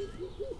Hee